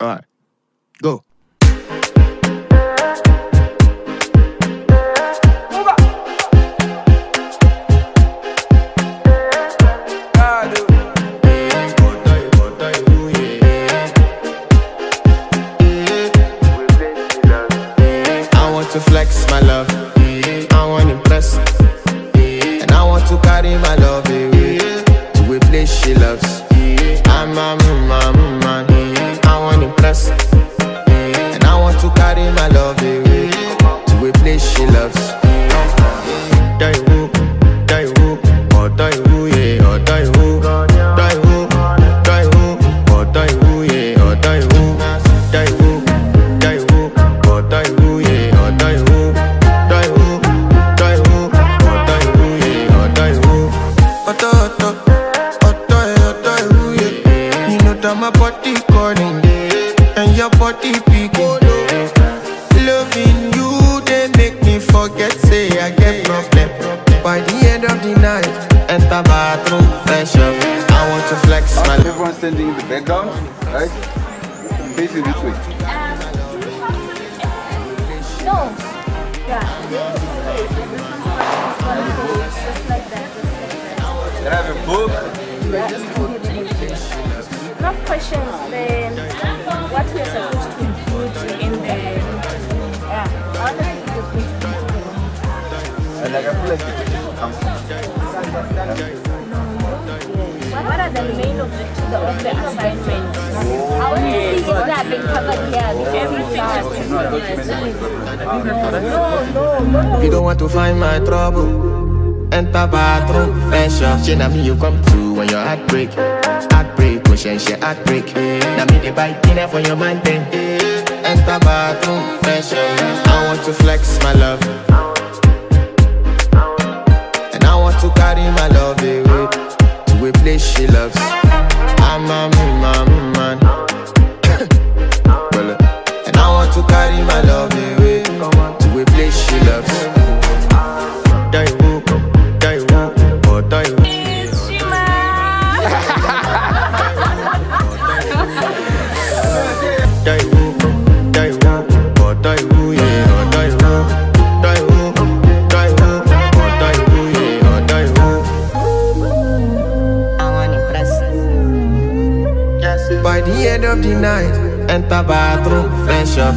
All right, go. Yeah. You know that my body calling, and your body picking. Loving you, they make me forget, say I get problem. By the end of the night, enter bathroom, fresh up. I want to flex my Everyone standing in the background, right? Facing this way. No. Yeah. Just like that. Just like Can I have a book? that. Not questions. Then what we are supposed to include in the. Yeah. I want to think of it. And like I feel like the question come from What are the main objectives of the assignment? I want to see if they have been covered here. Everything has been covered. No, no, no. You don't want to find my trouble. Enter bathroom, fresh up. She na me you come to when your heart break. Heartbreak, question she heart break. Now me they buy dinner for your man then. Enter bathroom, fresh up. I want to flex my love. And I want to carry my love away to a place she loves. By the end of the night, enter bathroom, fresh up.